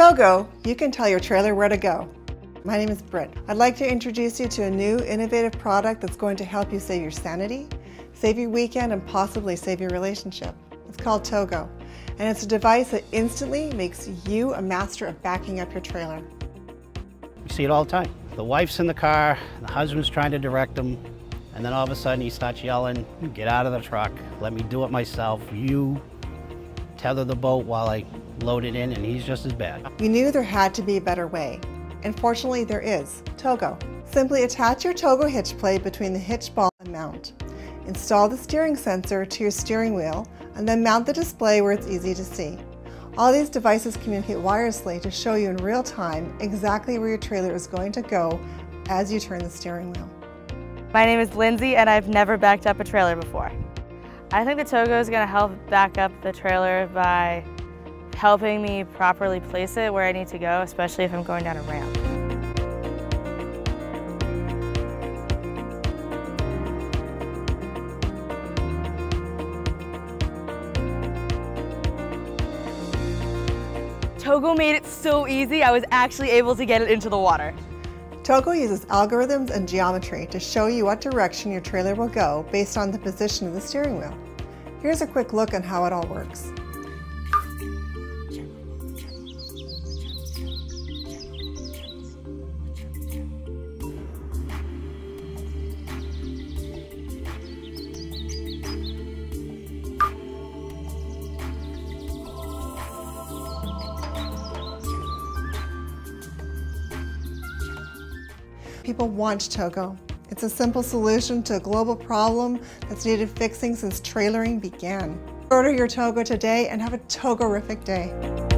TowGo, you can tell your trailer where to go. My name is Britt. I'd like to introduce you to a new innovative product that's going to help you save your sanity, save your weekend, and possibly save your relationship. It's called TowGo, and it's a device that instantly makes you a master of backing up your trailer. You see it all the time. The wife's in the car, the husband's trying to direct them, and then all of a sudden he starts yelling, get out of the truck, let me do it myself, you tether the boat while I load it in, and he's just as bad. We knew there had to be a better way. And fortunately there is, TowGo. Simply attach your TowGo hitch plate between the hitch ball and mount. Install the steering sensor to your steering wheel and then mount the display where it's easy to see. All these devices communicate wirelessly to show you in real time exactly where your trailer is going to go as you turn the steering wheel. My name is Lindsay and I've never backed up a trailer before. I think the TowGo is going to help back up the trailer by helping me properly place it where I need to go, especially if I'm going down a ramp. TowGo made it so easy, I was actually able to get it into the water. TowGo uses algorithms and geometry to show you what direction your trailer will go based on the position of the steering wheel. Here's a quick look on how it all works. People want TowGo. It's a simple solution to a global problem that's needed fixing since trailering began. Order your TowGo today and have a Togorific day.